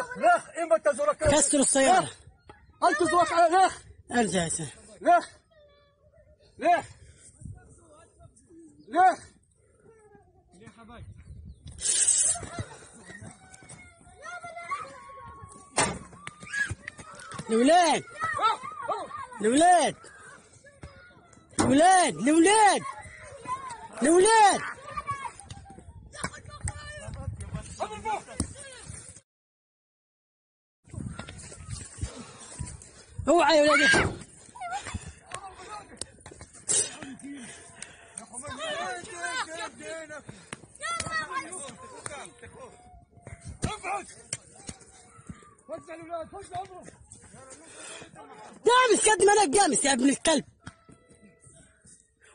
لخ لخ إما تزورك كسروا السيارة. هل تزورك على لخ ارجع يا سيدي لخ لخ لخ الولاد الولاد الولاد الولاد الولاد اوعى يا ولادي. وزع الأولاد وزع عمره قامس قد ما أنا قامس يا ابن الكلب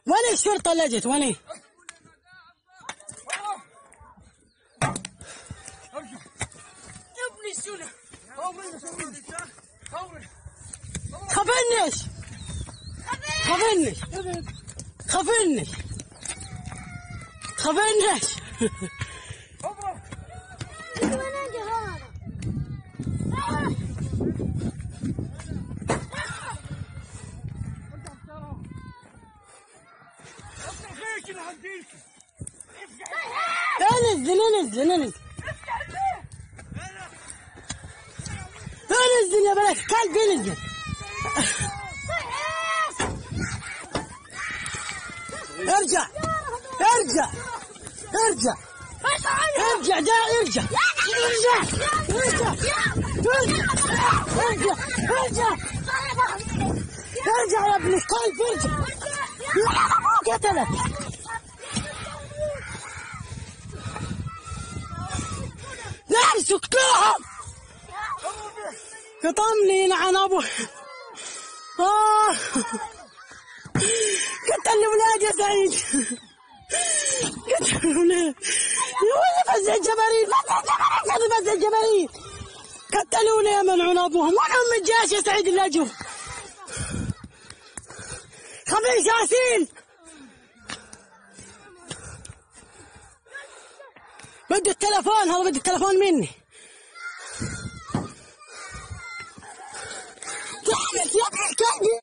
وين الشرطة اللي جت وين؟ ابني السنة Kafa inmiş. Evet. Kafa inmiş. Kafa inmiş. Deniz, deniz, deniz. Deniz, deniz, bırak. Kalk, deniz. ارجع ارجع ارجع دا ارجع ارجع ارجع ارجع ارجع ارجع ارجع يا ابن الكلب ارجع. قتلك لا سكتوهم قطمني لعن أبو. آه. قتل الاولاد يا سعيد. قتل الاولاد وين فز الجبارين فز الجبارين فز الجبارين قتلونا يا منعون ابوهم الجيش يا سعيد اللي اجوا خميس ياسين. بدي التلفون هذا بدي التلفون مني. تعبت يا ابن الكلب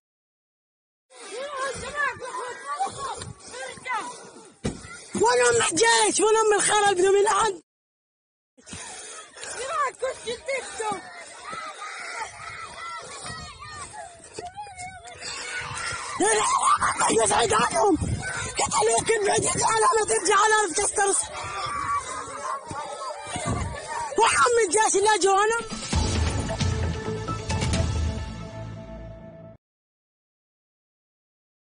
وين ام الجيش وين ام الخرب بدون من يسعد عنهم قتلوك البعد على ما ترجع على تسترس. وحم الجيش اللي جوانا